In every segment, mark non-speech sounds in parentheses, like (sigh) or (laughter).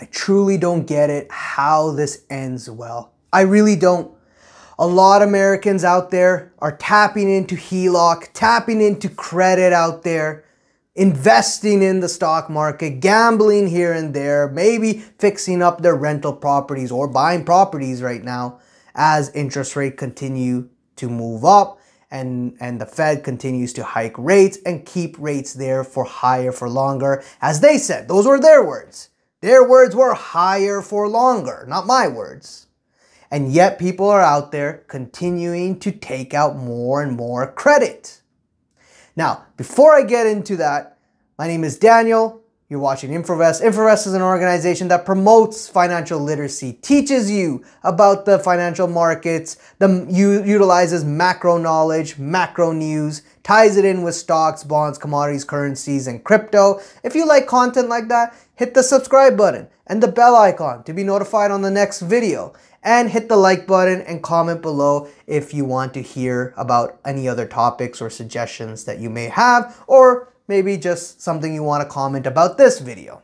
I truly don't get it how this ends well. I really don't. A lot of Americans out there are tapping into HELOC, tapping into credit out there, investing in the stock market, gambling here and there, maybe fixing up their rental properties or buying properties right now as interest rate continue to move up and, and the Fed continues to hike rates and keep rates there for higher for longer. As they said, those were their words. Their words were higher for longer, not my words. And yet people are out there continuing to take out more and more credit. Now, before I get into that, my name is Daniel. You're watching Inforvest. Inforvest is an organization that promotes financial literacy, teaches you about the financial markets, the, utilizes macro knowledge, macro news, ties it in with stocks, bonds, commodities, currencies, and crypto. If you like content like that, hit the subscribe button and the bell icon to be notified on the next video. And hit the like button and comment below if you want to hear about any other topics or suggestions that you may have or maybe just something you want to comment about this video.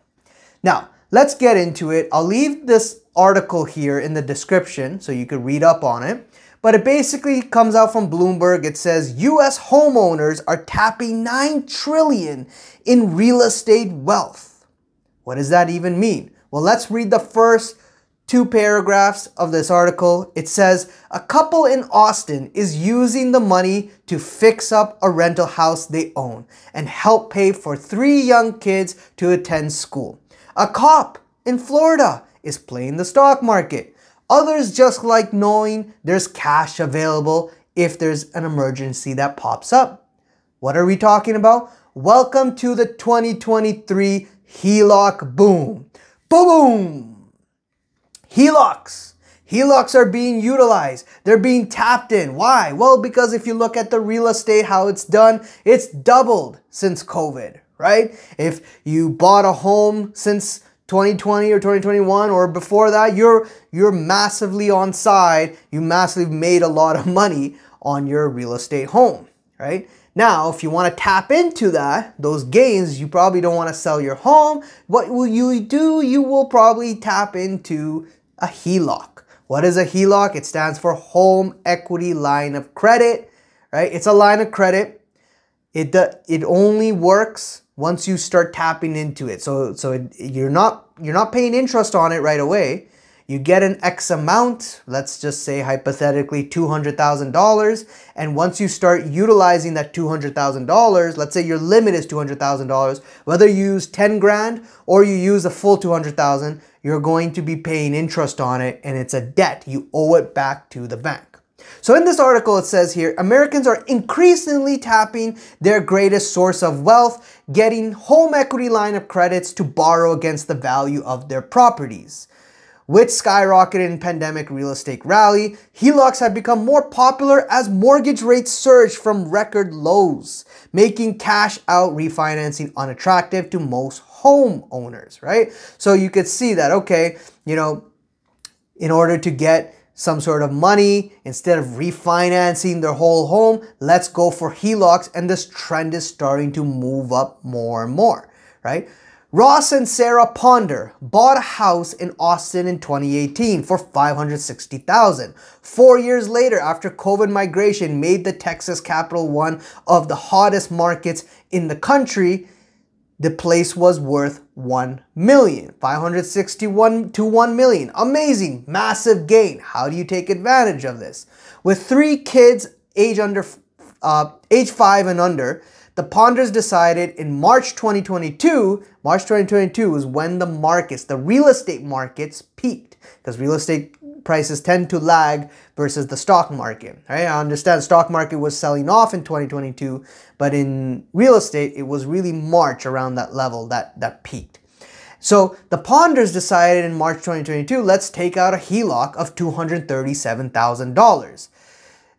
Now, let's get into it. I'll leave this article here in the description so you could read up on it. But it basically comes out from Bloomberg. It says US homeowners are tapping 9 trillion in real estate wealth. What does that even mean? Well, let's read the first two paragraphs of this article, it says a couple in Austin is using the money to fix up a rental house they own and help pay for three young kids to attend school. A cop in Florida is playing the stock market. Others just like knowing there's cash available if there's an emergency that pops up. What are we talking about? Welcome to the 2023 HELOC boom. Boom! HELOCs. HELOCs are being utilized. They're being tapped in. Why? Well, because if you look at the real estate, how it's done, it's doubled since COVID, right? If you bought a home since 2020 or 2021 or before that, you're you're massively on side. You massively made a lot of money on your real estate home, right? Now, if you want to tap into that, those gains, you probably don't want to sell your home. What will you do? You will probably tap into a HELOC. What is a HELOC? It stands for Home Equity Line of Credit, right? It's a line of credit. It, it only works once you start tapping into it. So, so it, you're, not, you're not paying interest on it right away. You get an X amount, let's just say hypothetically $200,000. And once you start utilizing that $200,000, let's say your limit is $200,000, whether you use 10 grand or you use a full 200,000, you're going to be paying interest on it and it's a debt. You owe it back to the bank. So in this article, it says here, Americans are increasingly tapping their greatest source of wealth, getting home equity line of credits to borrow against the value of their properties. With skyrocketing in pandemic real estate rally, HELOCs have become more popular as mortgage rates surge from record lows, making cash out refinancing unattractive to most homeowners, right? So you could see that, okay, you know, in order to get some sort of money, instead of refinancing their whole home, let's go for HELOCs. And this trend is starting to move up more and more, right? Ross and Sarah Ponder bought a house in Austin in 2018 for 560,000. 4 years later after COVID migration made the Texas capital one of the hottest markets in the country, the place was worth 1 million 561 to 1 million. Amazing massive gain. How do you take advantage of this? With three kids age under uh, age 5 and under the ponders decided in march 2022 march 2022 was when the markets the real estate markets peaked. Because real estate prices tend to lag versus the stock market. Right? I understand stock market was selling off in 2022, but in real estate, it was really March around that level that, that peaked. So the Ponders decided in March 2022, let's take out a HELOC of $237,000.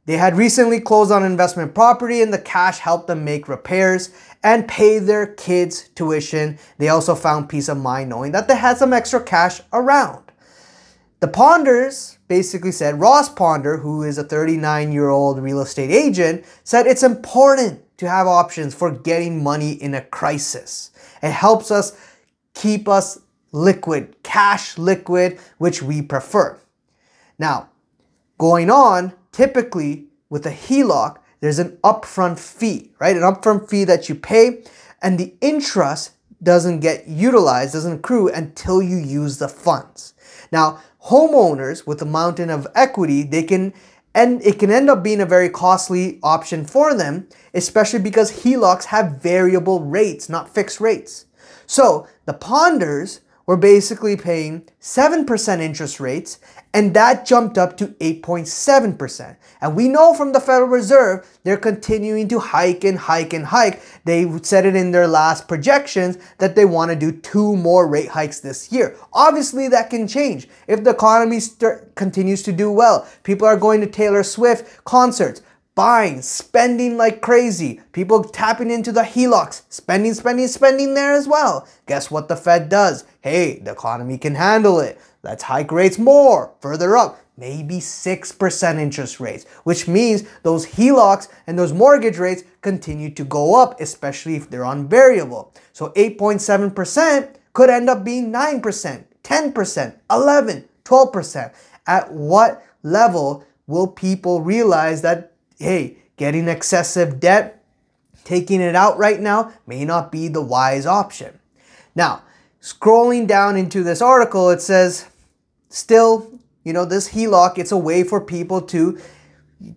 They had recently closed on investment property and the cash helped them make repairs and pay their kids' tuition. They also found peace of mind knowing that they had some extra cash around. The Ponders basically said, Ross Ponder, who is a 39 year old real estate agent, said it's important to have options for getting money in a crisis. It helps us keep us liquid, cash liquid, which we prefer. Now, going on, typically with a HELOC, there's an upfront fee, right? An upfront fee that you pay, and the interest doesn't get utilized, doesn't accrue until you use the funds. Now, homeowners with a mountain of equity, they can and it can end up being a very costly option for them, especially because HELOCs have variable rates, not fixed rates. So the ponders were basically paying 7% interest rates and that jumped up to 8.7%. And we know from the Federal Reserve, they're continuing to hike and hike and hike. They said it in their last projections that they want to do two more rate hikes this year. Obviously, that can change. If the economy continues to do well, people are going to Taylor Swift concerts, buying, spending like crazy. People tapping into the HELOCs, spending, spending, spending there as well. Guess what the Fed does? Hey, the economy can handle it. Let's hike rates more, further up, maybe 6% interest rates, which means those HELOCs and those mortgage rates continue to go up, especially if they're on variable. So 8.7% could end up being 9%, 10%, 11, 12%. At what level will people realize that, hey, getting excessive debt, taking it out right now may not be the wise option? Now, scrolling down into this article, it says, Still, you know, this HELOC, it's a way for people to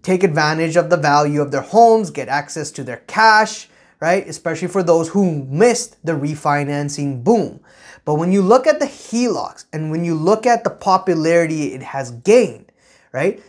take advantage of the value of their homes, get access to their cash, right? Especially for those who missed the refinancing boom. But when you look at the HELOCs and when you look at the popularity it has gained, right?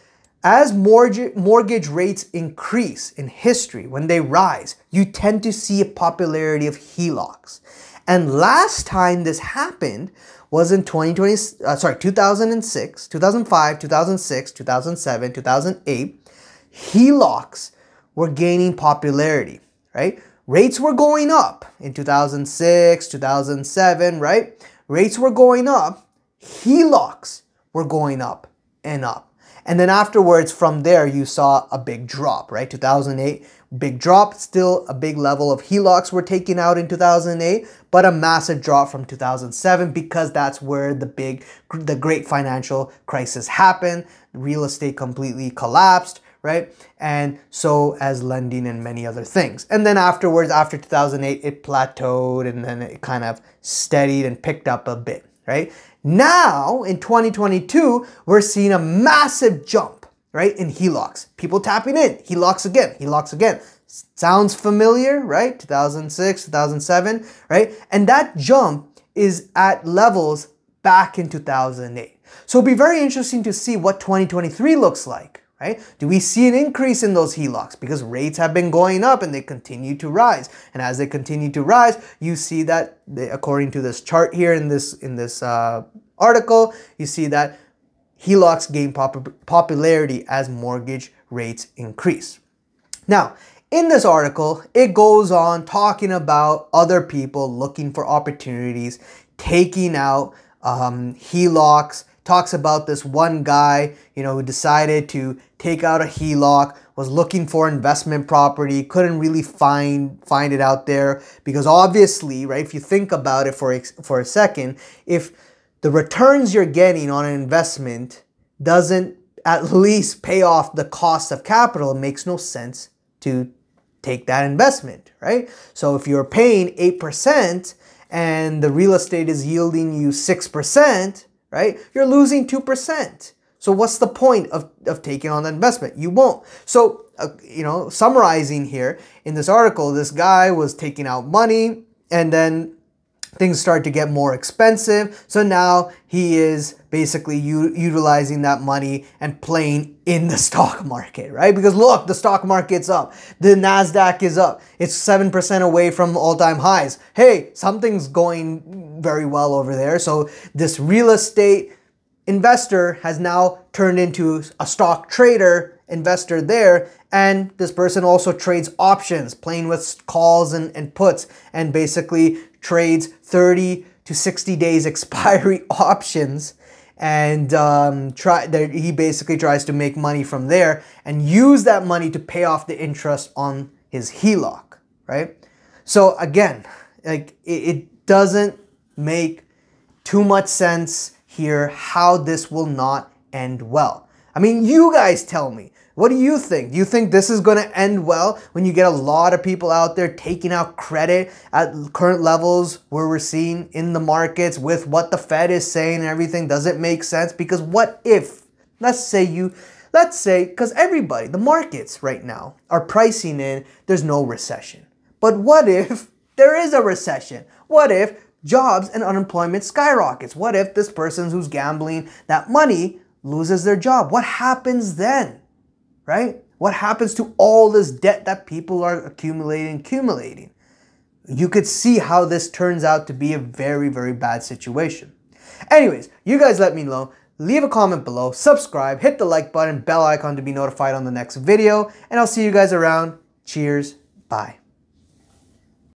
As mortgage, rates increase in history, when they rise, you tend to see a popularity of HELOCs. And last time this happened was in 2020, uh, sorry, 2006, 2005, 2006, 2007, 2008. HELOCs were gaining popularity, right? Rates were going up in 2006, 2007, right? Rates were going up. HELOCs were going up and up. And then afterwards, from there, you saw a big drop, right? 2008, big drop, still a big level of HELOCs were taken out in 2008, but a massive drop from 2007 because that's where the big, the great financial crisis happened. Real estate completely collapsed, right? And so as lending and many other things. And then afterwards, after 2008, it plateaued and then it kind of steadied and picked up a bit, right? Now, in 2022, we're seeing a massive jump, right, in HELOCs. People tapping in, HELOCs again, HELOCs again. Sounds familiar, right? 2006, 2007, right? And that jump is at levels back in 2008. So it'll be very interesting to see what 2023 looks like right? Do we see an increase in those HELOCs? Because rates have been going up and they continue to rise. And as they continue to rise, you see that they, according to this chart here in this, in this uh, article, you see that HELOCs gain pop popularity as mortgage rates increase. Now, in this article, it goes on talking about other people looking for opportunities, taking out um, HELOCs, talks about this one guy, you know, who decided to take out a HELOC, was looking for investment property, couldn't really find find it out there because obviously, right, if you think about it for a, for a second, if the returns you're getting on an investment doesn't at least pay off the cost of capital, it makes no sense to take that investment, right? So if you're paying 8% and the real estate is yielding you 6%, right? You're losing 2%. So what's the point of, of taking on that investment? You won't. So, uh, you know, summarizing here in this article, this guy was taking out money and then things start to get more expensive. So now he is basically utilizing that money and playing in the (laughs) stock market, right? Because look, the stock market's up. The NASDAQ is up. It's 7% away from all-time highs. Hey, something's going very well over there. So this real estate investor has now turned into a stock trader investor there and this person also trades options playing with calls and, and puts and basically trades 30 to 60 days expiry (laughs) options and um, try he basically tries to make money from there and use that money to pay off the interest on his HELOC, right? So again, like it, it doesn't make too much sense here how this will not end well. I mean, you guys tell me. What do you think? Do you think this is going to end well when you get a lot of people out there taking out credit at current levels where we're seeing in the markets with what the Fed is saying and everything? Does it make sense? Because what if, let's say you, let's say, because everybody, the markets right now are pricing in there's no recession. But what if (laughs) there is a recession? What if jobs and unemployment skyrockets? What if this person who's gambling that money loses their job? What happens then? Right? What happens to all this debt that people are accumulating, accumulating? You could see how this turns out to be a very, very bad situation. Anyways, you guys let me know. Leave a comment below, subscribe, hit the like button, bell icon to be notified on the next video, and I'll see you guys around. Cheers, bye.